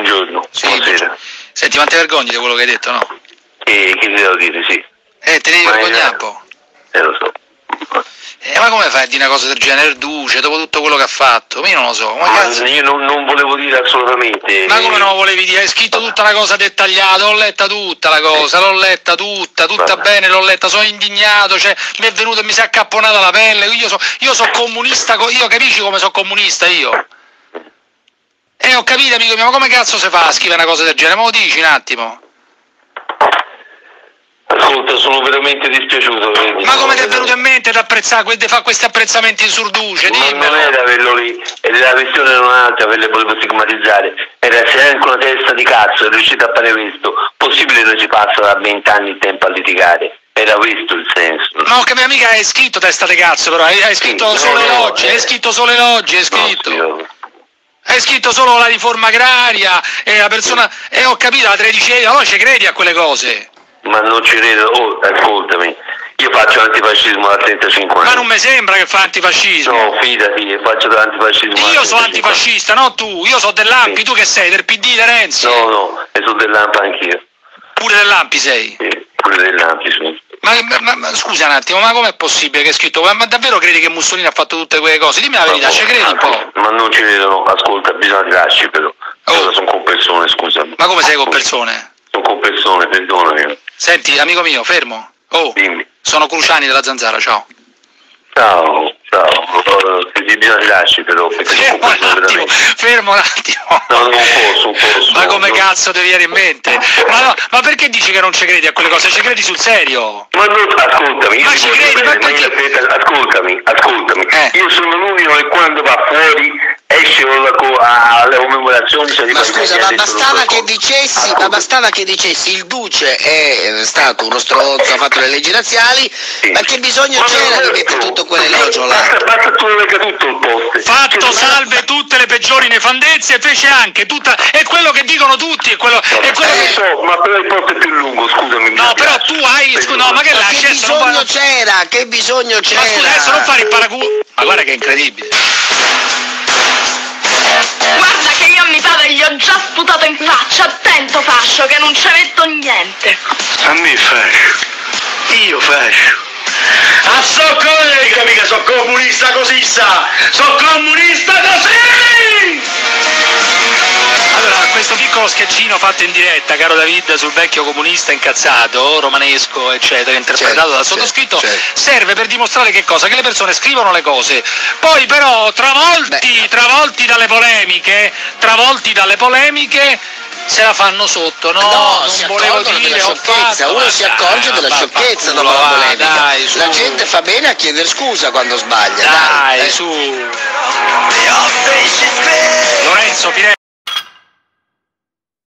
buongiorno. Sì, Buonasera. Senti, ma ti vergogni di quello che hai detto, no? E che ti devo dire, sì. Eh, te devi Ma è vergognare un po'. Eh, lo so. Eh, ma come fai a dire una cosa del genere, Duce, dopo tutto quello che ha fatto? Io non lo so. Cazzo- io non, non volevo dire assolutamente. ma come non lo volevi dire? Hai scritto tutta la cosa dettagliata, l'ho letta tutta la cosa, l'ho letta tutta, tutta Vabbè. bene, l'ho letta, sono indignato, cioè mi è venuto e mi si è accapponata la pelle, io so, io so comunista, co- io capisci come sono comunista io? Eh, ho capito amico mio, ma come cazzo si fa a scrivere una cosa del genere? Ma lo dici un attimo? Ascolta, sono veramente dispiaciuto. vedi, Ma come ti è venuto in mente di apprezzare, di fare questi apprezzamenti in surduce? Ma non Dimmelo. era quello lì, e la questione era un'altra, per le volevo stigmatizzare. Era se anche una testa di cazzo è riuscito a fare questo, possibile che si passa da vent'anni il tempo a litigare. Era questo il senso. Ma ho capito, mica hai scritto testa di cazzo però, hai, hai scritto Sì, solo no, no, elogi, eh. hai scritto solo elogi, hai No, scritto. io- Hai scritto solo la riforma agraria e la persona... E ho capito, la tredicesima, allora ci credi a quelle cose? Ma non ci credo, oh, ascoltami, io faccio antifascismo da 35 anni. Ma non mi sembra che fa antifascismo. No, fidati, faccio dell'antifascismo. Io sono 35 antifascista, no tu, io sono dell'Ampi, Sì. tu che sei? Del PD di Renzi? No, no, e sono dell'AMPA anch'io. Pure dell'Ampi sei? Sì, pure dell'AMPI, sì. Ma, ma- ma- scusa un attimo, ma com'è possibile che hai scritto? Ma, ma davvero credi che Mussolini ha fatto tutte quelle cose? Dimmi la verità, ci credi un po'? Ma non ci credo, no. ascolta, bisogna tirarci però. Oh. Sono con persone, scusami. Ma come sei con persone? Sono con persone, perdonami. Senti, amico mio, fermo. Oh, Dimmi. sono Cruciani della Zanzara, ciao. Ciao, ciao. Ti bisogna tirarci però, perché Fermo un attimo, fermo un attimo. No, non posso, non posso. Ma come cazzo ti viene in mente? Ma, no, ma perché dici che non ci credi a quelle cose? Ci credi sul serio? Ma non, ascoltami, Ma ci credi, ma perché- ascoltami, ascoltami. Eh. Io sono l'unico che quando va fuori esce con la alle commemorazioni cioè, Ma di quelli scusa, ma bastava che dicessi, ma bastava che dicessi il duce è stato uno stronzo, ha fatto le leggi razziali, Sì. ma che bisogno Ma c'era di mettere tu. tutto quell'elogio là? Basta, basta tu legga tutto il post. Fatto Cioè, salve tutte le peggiori nefandezze e fece anche tutta... È quello che dicono tutti, è quello, è quello Eh, che... so, ma però il post è più lungo, scusami. No, però tu hai... scu- No, ma che Ma che bisogno c'era? Che bisogno Ma c'era? scusa, adesso non fare il paraculo... Ma guarda che è incredibile. Faccia, attento fascio che non ci metto niente. A me fascio. Io fascio. A so collega, mica so comunista così sa! So comunista questo piccolo sketchino fatto in diretta, caro David, sul vecchio comunista incazzato, romanesco, eccetera, interpretato certo, dal sottoscritto, certo. serve per dimostrare che cosa? Che le persone scrivono le cose, poi però travolti, Beh. travolti dalle polemiche, travolti dalle polemiche, se la fanno sotto, no? No, non volevo dire, della sciocchezza. Fatto, Uno si accorge della sciocchezza dopo la polemica. Dai, la gente fa bene a chiedere scusa quando sbaglia. Dai, dai eh. su. Lorenzo Pirelli.